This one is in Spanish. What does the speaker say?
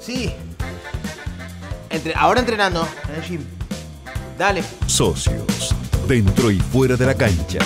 Sí. Entre, ahora entrenando. Dale. Socios, dentro y fuera de la cancha.